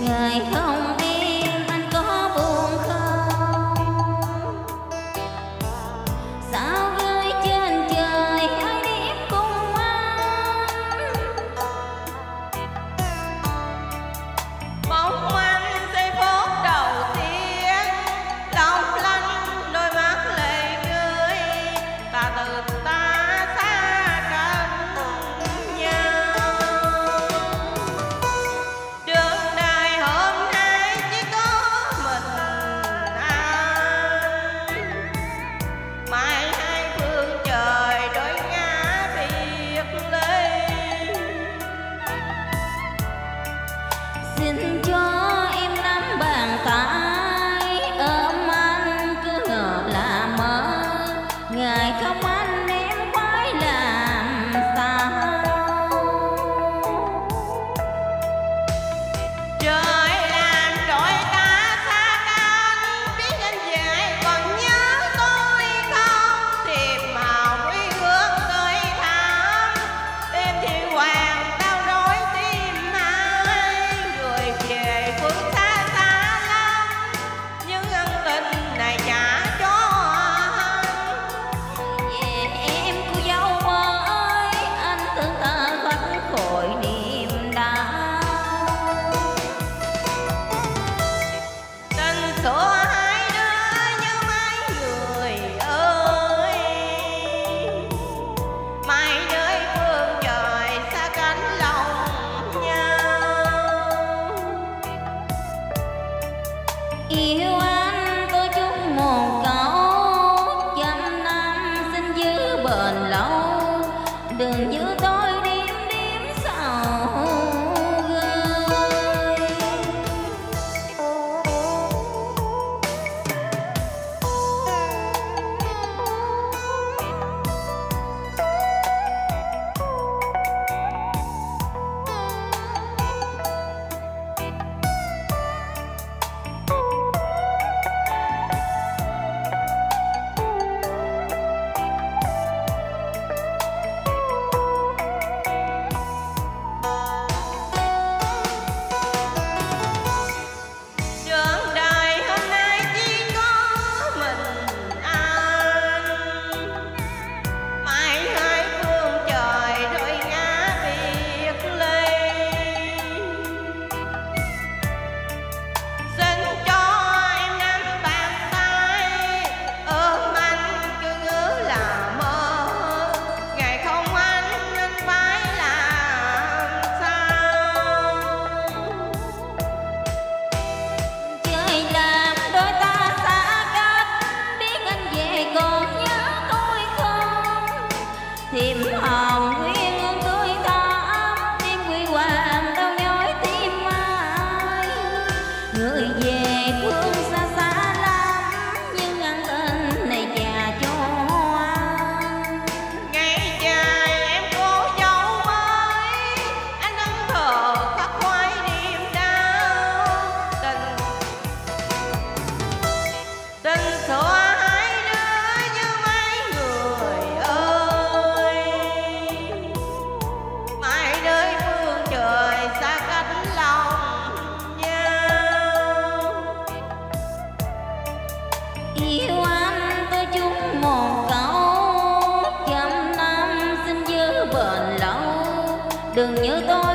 ngày không bền lâu. Đường ngày thương bền lâu đừng nhớ tôi